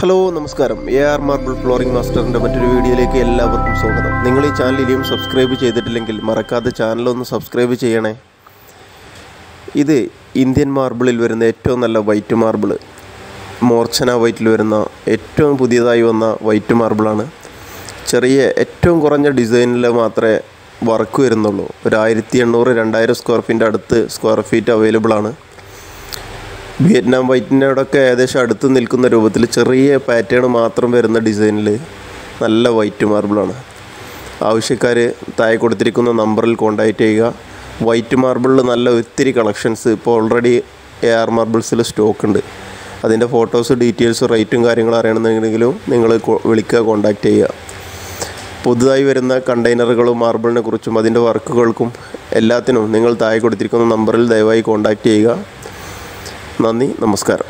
Hello നമസ്കാരം. A R marble flooring മാസ്റ്ററിന്റെ മറ്റൊരു വീഡിയോയിലേക്ക് എല്ലാവർക്കും സ്വാഗതം. നിങ്ങൾ ഈ ചാനൽ ഇനിയും സബ്സ്ക്രൈബ് ചെയ്തിട്ടില്ലെങ്കിൽ മറക്കാതെ ചാനലൊന്ന് സബ്സ്ക്രൈബ് ചെയ്യണേ. ഇത് ഇന്ത്യൻ മാർബിളിൽ വരുന്ന ഏറ്റവും നല്ല വൈറ്റ് മാർബിൾ മോർച്ചന വൈറ്റിൽ വരുന്ന ഏറ്റവും പുതിയതായി വന്ന വൈറ്റ് മാർബിളാണ് ചെറിയ ഏറ്റവും കുറഞ്ഞ ഡിസൈനിൽ മാത്രമേ വർക്ക് വരുന്നുള്ളൂ. ഒരു ആയിരത്തി എണ്ണൂറ് രണ്ടായിരം സ്ക്വയർ ഫീറ്റിന്റെ അടുത്ത് സ്ക്വയർ ഫീറ്റ് അവൈലബിൾ ആണ്. വിയറ്റ്നാം വൈറ്റിനോടൊക്കെ ഏകദേശം അടുത്ത് നിൽക്കുന്ന രൂപത്തിൽ ചെറിയ പാറ്റേൺ മാത്രം വരുന്ന ഡിസൈനിൽ നല്ല വൈറ്റ് മാർബിളാണ്. ആവശ്യക്കാർ താഴെ കൊടുത്തിരിക്കുന്ന നമ്പറിൽ കോൺടാക്റ്റ് ചെയ്യുക. വൈറ്റ് മാർബിളിൽ നല്ല ഒത്തിരി കളക്ഷൻസ് ഇപ്പോൾ ഓൾറെഡി എ ആർ മാർബിൾസിൽ സ്റ്റോക്ക് ഉണ്ട്. അതിന്റെ ഫോട്ടോസ് ഡീറ്റെയിൽസ് റേറ്റും കാര്യങ്ങളും അറിയണമെന്നുണ്ടെങ്കിലും നിങ്ങൾ വിളിക്കുക കോൺടാക്റ്റ് ചെയ്യുക. പുതുതായി വരുന്ന കണ്ടെയ്നറുകളും മാർബിളിനെ കുറിച്ചും അതിന്റെ വർക്കുകൾക്കും എല്ലാത്തിനും നിങ്ങൾ താഴെ കൊടുത്തിരിക്കുന്ന നമ്പറിൽ ദയവായി കോൺടാക്റ്റ് ചെയ്യുക. നന്ദി നമസ്കാരം.